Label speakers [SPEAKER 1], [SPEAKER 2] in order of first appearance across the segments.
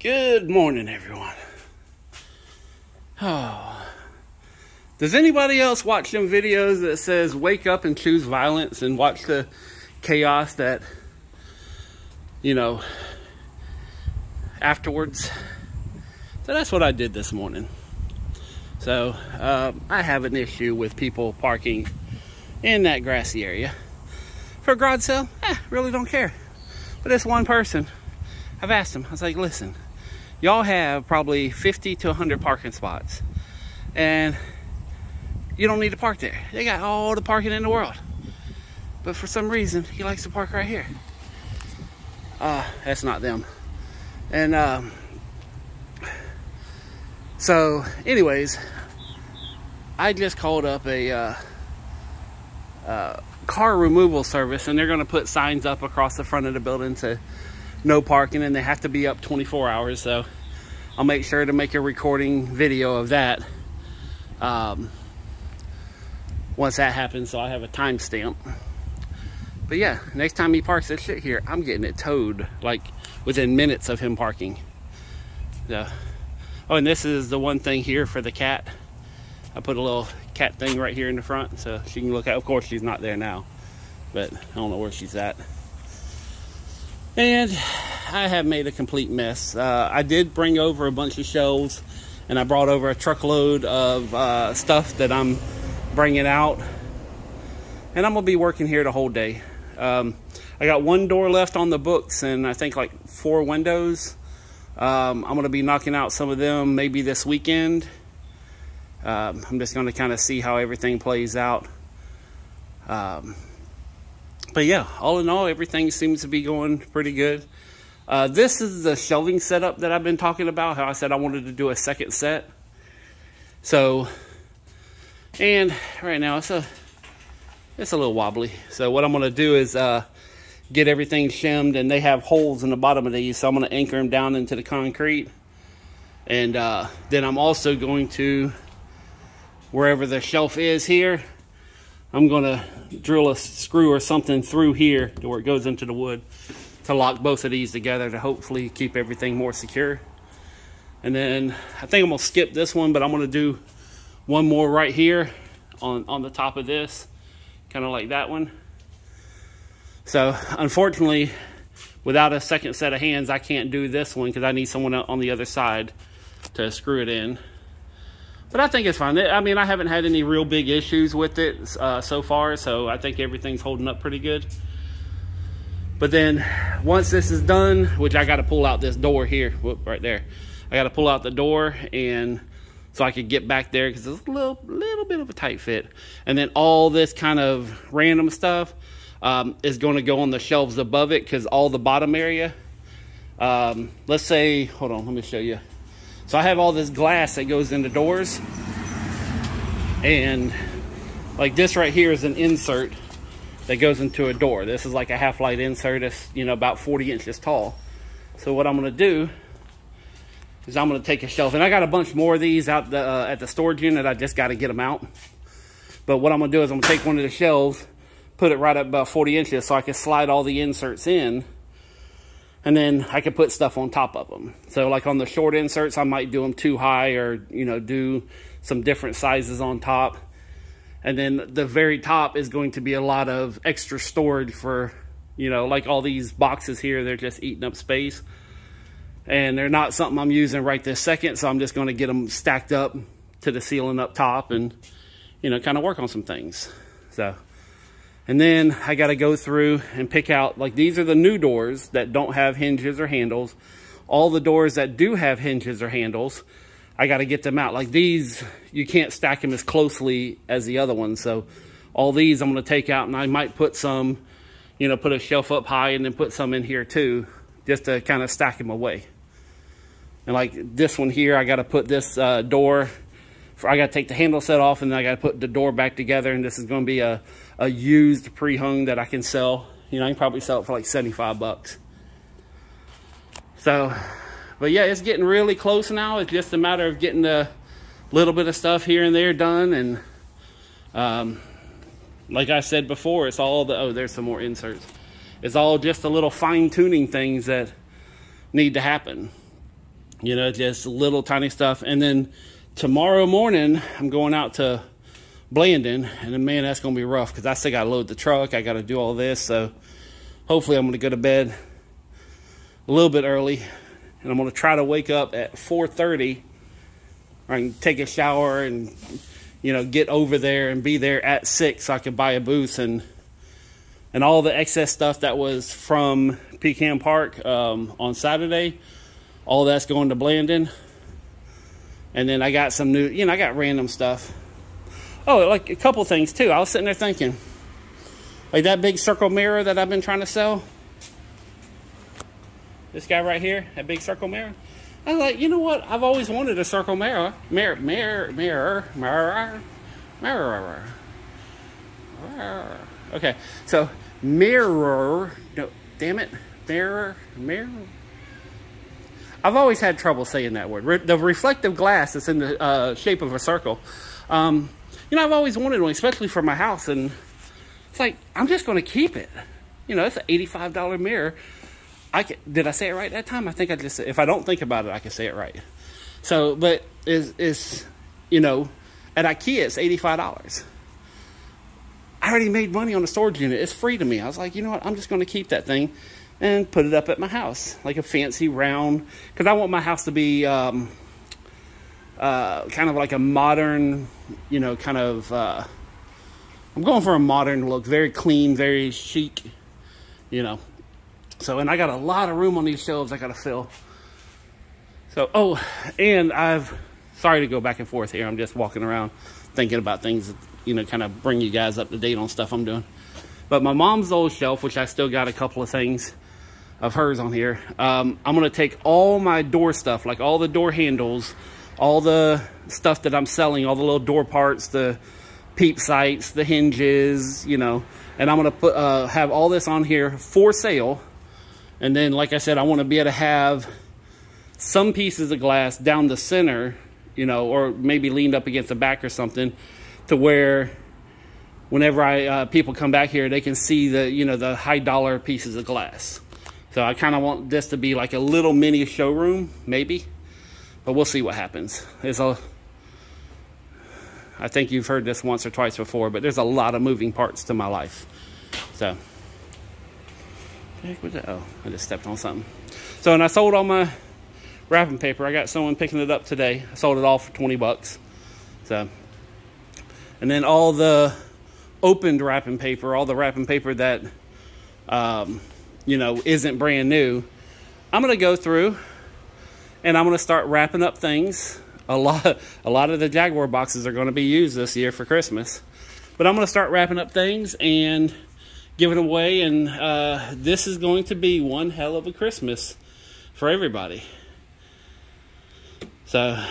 [SPEAKER 1] Good morning, everyone. Oh. Does anybody else watch them videos that says wake up and choose violence and watch the chaos that, you know, afterwards? So that's what I did this morning. So um, I have an issue with people parking in that grassy area. For a garage sale, eh, really don't care. But this one person, I've asked him, I was like, listen, y'all have probably 50 to 100 parking spots. And you don't need to park there. They got all the parking in the world. But for some reason, he likes to park right here. Uh, that's not them. And um, so, anyways, I just called up a uh, uh, car removal service, and they're going to put signs up across the front of the building to no parking, and they have to be up 24 hours. So, I'll make sure to make a recording video of that. Um, once that happens, so I have a timestamp. But yeah, next time he parks this shit here, I'm getting it towed like within minutes of him parking. Yeah. Oh, and this is the one thing here for the cat. I put a little cat thing right here in the front so she can look at. Of course, she's not there now, but I don't know where she's at. And I have made a complete mess. Uh, I did bring over a bunch of shelves and I brought over a truckload of uh, stuff that I'm bringing out. And I'm gonna be working here the whole day. Um, I got one door left on the books and I think like four windows. Um, I'm gonna be knocking out some of them maybe this weekend. Um, I'm just gonna kind of see how everything plays out. But yeah, all in all, everything seems to be going pretty good. Uh, this is the shelving setup that I've been talking about, how I said I wanted to do a second set. So, and right now it's a, it's a little wobbly. So what I'm gonna do is uh, get everything shimmed and they have holes in the bottom of these. So I'm gonna anchor them down into the concrete. And uh, then I'm also going to, wherever the shelf is here, I'm gonna drill a screw or something through here to where it goes into the wood to lock both of these together to hopefully keep everything more secure. And then I think I'm gonna skip this one, but I'm gonna do one more right here on, on the top of this, kind of like that one. So unfortunately, without a second set of hands, I can't do this one because I need someone on the other side to screw it in. But I think it's fine. I mean, I haven't had any real big issues with it uh, so far, so I think everything's holding up pretty good. But then once this is done, which I got to pull out this door here, whoop, right there. I got to pull out the door and so I could get back there because it's a little, little bit of a tight fit. And then all this kind of random stuff um, is going to go on the shelves above it because all the bottom area, um, let's say, hold on, let me show you. So I have all this glass that goes into doors and like this right here is an insert that goes into a door. This is like a half-light insert. It's, you know, about 40 inches tall. So what I'm going to do is I'm going to take a shelf. And I got a bunch more of these out the, uh, at the storage unit. I just got to get them out. But what I'm going to do is I'm going to take one of the shelves, put it right up about 40 inches so I can slide all the inserts in. And then I can put stuff on top of them. So like on the short inserts, I might do them too high or, you know, do some different sizes on top and then the very top is going to be a lot of extra storage for, you know, like all these boxes here, they're just eating up space. And they're not something I'm using right this second, so I'm just going to get them stacked up to the ceiling up top and, you know, kind of work on some things. So, and then I got to go through and pick out, like these are the new doors that don't have hinges or handles. All the doors that do have hinges or handles, I got to get them out. Like these, you can't stack them as closely as the other ones. So all these I'm going to take out and I might put some, you know, put a shelf up high and then put some in here too, just to kind of stack them away. And like this one here, I got to put this uh, door, I got to take the handle set off and then I got to put the door back together. And this is going to be a, a used pre-hung that I can sell. You know, I can probably sell it for like 75 bucks. So but yeah, it's getting really close now. It's just a matter of getting a little bit of stuff here and there done. And um, like I said before, it's all the, oh, there's some more inserts. It's all just the little fine tuning things that need to happen. You know, just little tiny stuff. And then tomorrow morning, I'm going out to Blanding, and then, man, that's going to be rough because I still got to load the truck. I got to do all this. So hopefully, I'm going to go to bed a little bit early, and I'm going to try to wake up at 4:30. I can take a shower and you know get over there and be there at six so I can buy a booth and and all the excess stuff that was from Pecan Park um, on Saturday. All that's going to Blanding. And then I got some new, you know, I got random stuff. Oh, like a couple things too. I was sitting there thinking, like that big circle mirror that I've been trying to sell. This guy right here, that big circle mirror. I was like, you know what? I've always wanted a circle mirror. Mirror, mirror, mirror, mirror, mirror. mirror. Okay, so mirror, no, damn it, mirror, mirror. I've always had trouble saying that word. Re the reflective glass is in the uh, shape of a circle. Um, you know, I've always wanted one, especially for my house, and it's like, I'm just going to keep it. You know, it's an $85 mirror. I can, did I say it right that time? I think I just, if I don't think about it, I can say it right. So, but it's, is you know, at IKEA, it's $85. I already made money on the storage unit. It's free to me. I was like, you know what? I'm just going to keep that thing and put it up at my house, like a fancy round, because I want my house to be um, uh, kind of like a modern, you know, kind of. Uh, I'm going for a modern look, very clean, very chic, you know. So, and I got a lot of room on these shelves I got to fill. So, oh, and I've, sorry to go back and forth here. I'm just walking around thinking about things, you know, kind of bring you guys up to date on stuff I'm doing. But my mom's old shelf, which I still got a couple of things of hers on here. Um, I'm going to take all my door stuff, like all the door handles, all the stuff that I'm selling, all the little door parts, the peep sights, the hinges, you know, and I'm going to put uh, have all this on here for sale. And then, like I said, I want to be able to have some pieces of glass down the center, you know, or maybe leaned up against the back or something to where whenever I uh, people come back here, they can see the, you know, the high dollar pieces of glass. So I kind of want this to be like a little mini showroom, maybe. But we'll see what happens. There's a, I think you've heard this once or twice before, but there's a lot of moving parts to my life. So, heck was that? oh, I just stepped on something. So, and I sold all my wrapping paper. I got someone picking it up today. I sold it all for 20 bucks. So, and then all the opened wrapping paper, all the wrapping paper that um, you know, isn't brand new, I'm going to go through and I'm going to start wrapping up things. A lot, a lot of the Jaguar boxes are going to be used this year for Christmas. But I'm going to start wrapping up things and giving away. And uh, this is going to be one hell of a Christmas for everybody. So,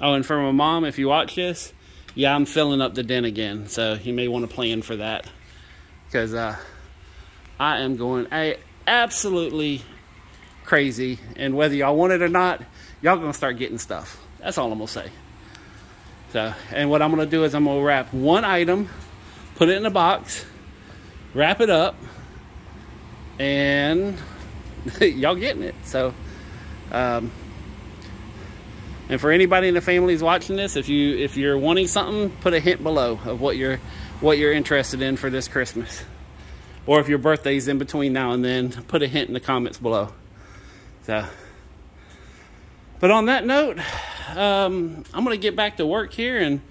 [SPEAKER 1] oh, and for my mom, if you watch this, yeah, I'm filling up the den again. So you may want to plan for that. Because, uh, I am going a absolutely crazy. And whether y'all want it or not, y'all gonna start getting stuff. That's all I'm gonna say. So, and what I'm gonna do is I'm gonna wrap one item, put it in a box, wrap it up, and y'all getting it. So, um, and for anybody in the family who's watching this, if you if you're wanting something, put a hint below of what you're what you're interested in for this Christmas or if your birthday's in between now and then, put a hint in the comments below. So, but on that note, um, I'm going to get back to work here and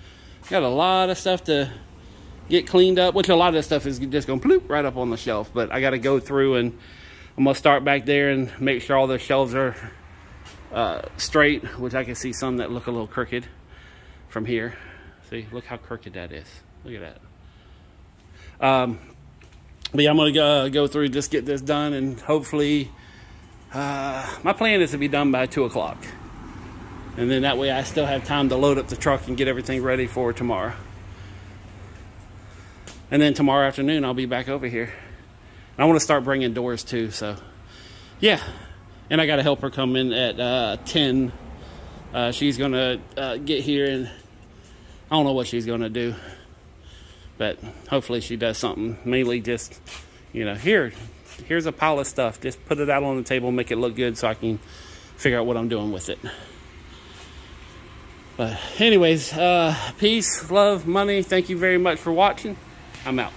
[SPEAKER 1] got a lot of stuff to get cleaned up, which a lot of this stuff is just going to bloop right up on the shelf. But I got to go through and I'm going to start back there and make sure all the shelves are uh, straight, which I can see some that look a little crooked from here. See, look how crooked that is. Look at that. Um, but yeah, I'm gonna go, go through just get this done and hopefully uh, my plan is to be done by two o'clock. And then that way I still have time to load up the truck and get everything ready for tomorrow. And then tomorrow afternoon I'll be back over here. And I want to start bringing doors too so yeah. And I got a helper come in at uh, 10 uh, she's gonna uh, get here and I don't know what she's gonna do but hopefully she does something. Mainly just, you know, here, here's a pile of stuff. Just put it out on the table, make it look good so I can figure out what I'm doing with it. But anyways, uh, peace, love, money. Thank you very much for watching. I'm out.